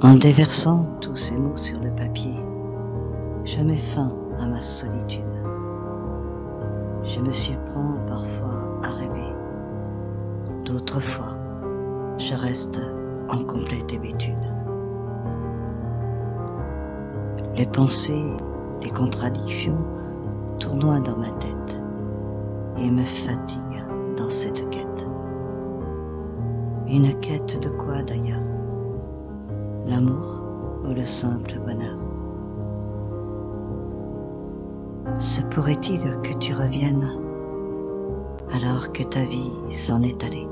En déversant tous ces mots sur le papier, je mets fin à ma solitude. Je me surprends parfois à rêver. D'autres fois, je reste en complète hébétude. Les pensées, les contradictions tournoient dans ma tête et me fatiguent dans cette quête. Une quête de quoi d'ailleurs? L'amour ou le simple bonheur Se pourrait-il que tu reviennes alors que ta vie s'en est allée?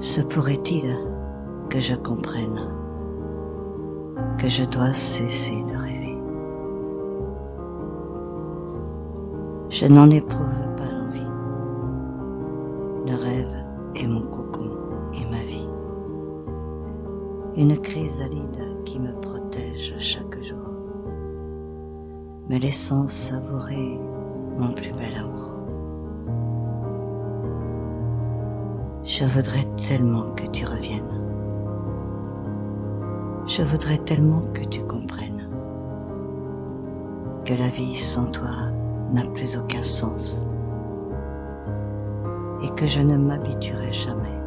Se pourrait-il que je comprenne que je dois cesser de rêver? Je n'en éprouve pas l'envie. Le rêve est mon cocon et ma vie. Une chrysalide qui me protège chaque jour me laissant savourer mon plus bel amour. Je voudrais tellement que tu reviennes. Je voudrais tellement que tu comprennes que la vie sans toi n'a plus aucun sens et que je ne m'habituerai jamais